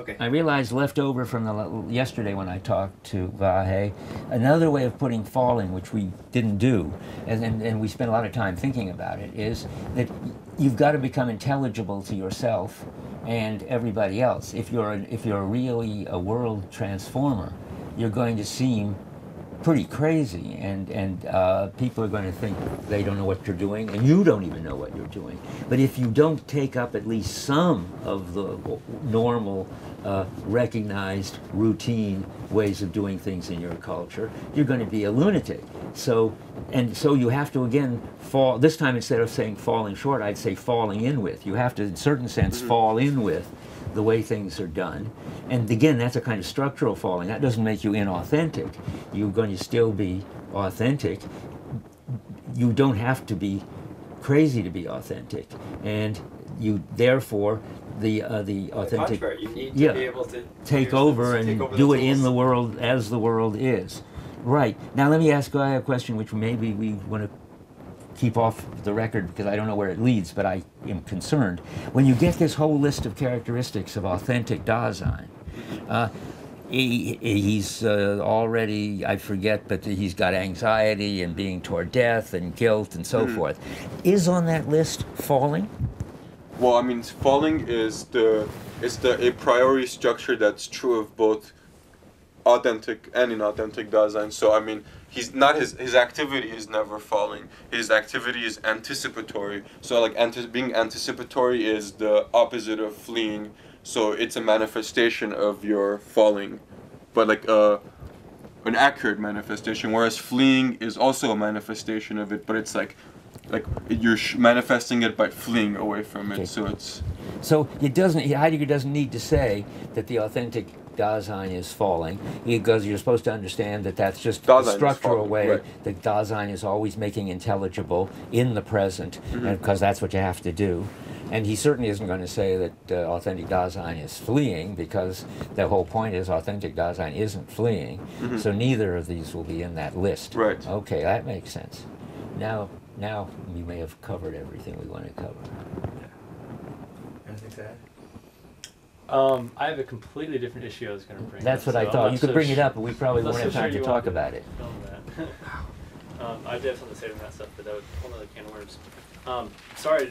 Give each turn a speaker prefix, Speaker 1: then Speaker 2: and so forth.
Speaker 1: Okay.
Speaker 2: I realized left over from the yesterday when I talked to Vahe, another way of putting falling, which we didn't do, and, and, and we spent a lot of time thinking about it, is that you've got to become intelligible to yourself and everybody else. If you're an, if you're really a world transformer, you're going to seem pretty crazy, and and uh, people are going to think they don't know what you're doing, and you don't even know what you're doing. But if you don't take up at least some of the normal, uh, recognized, routine ways of doing things in your culture, you're going to be a lunatic. So, and so you have to again fall. This time, instead of saying falling short, I'd say falling in with. You have to, in a certain sense, fall in with the way things are done. And again, that's a kind of structural falling. That doesn't make you inauthentic. You're going to still be authentic. You don't have to be crazy to be authentic. And you, therefore, the uh, the
Speaker 1: On the
Speaker 2: authentic
Speaker 1: you need to
Speaker 2: yeah,
Speaker 1: be able to
Speaker 2: take over and
Speaker 1: take over
Speaker 2: do it in the world as the world is. Right. Now let me ask Guy a question which maybe we want to keep off the record because I don't know where it leads, but I am concerned. When you get this whole list of characteristics of authentic Dasein, uh, he, he's uh, already, I forget, but he's got anxiety and being toward death and guilt and so forth. Is on that list falling?
Speaker 3: Well, I mean, falling is the is the a priori structure that's true of both authentic and inauthentic Dasein. So I mean, he's not his his activity is never falling. His activity is anticipatory. So like anti- being anticipatory is the opposite of fleeing. So it's a manifestation of your falling, but like uh, an accurate manifestation. Whereas fleeing is also a manifestation of it, but it's like like you're sh- manifesting it by fleeing away from it.
Speaker 2: Okay.
Speaker 3: So it's
Speaker 2: So it doesn't. Heidegger doesn't need to say that the authentic Dasein is falling, because you're supposed to understand that that's just
Speaker 3: Dasein
Speaker 2: a structural way
Speaker 3: right.
Speaker 2: that Dasein is always making intelligible in the present,
Speaker 3: Mm-hmm.
Speaker 2: because that's what you have to do. And he certainly isn't going to say that uh, authentic Dasein is fleeing, because the whole point is authentic Dasein isn't fleeing. So neither of these will be in that list.
Speaker 3: Right.
Speaker 2: Okay, that makes sense. Now, now we may have covered everything we want to cover.
Speaker 1: Anything to add?
Speaker 4: Um, I have a completely different issue I was going to bring. Up.
Speaker 2: That's
Speaker 4: up,
Speaker 2: what I
Speaker 4: so I'm
Speaker 2: thought.
Speaker 4: not
Speaker 2: You could
Speaker 4: so
Speaker 2: bring it up, but we probably won't
Speaker 4: so
Speaker 2: have
Speaker 4: sure
Speaker 2: time to talk
Speaker 4: want
Speaker 2: about it.
Speaker 4: film that. um, I definitely saving that stuff, but that would whole other can of worms. Um, sorry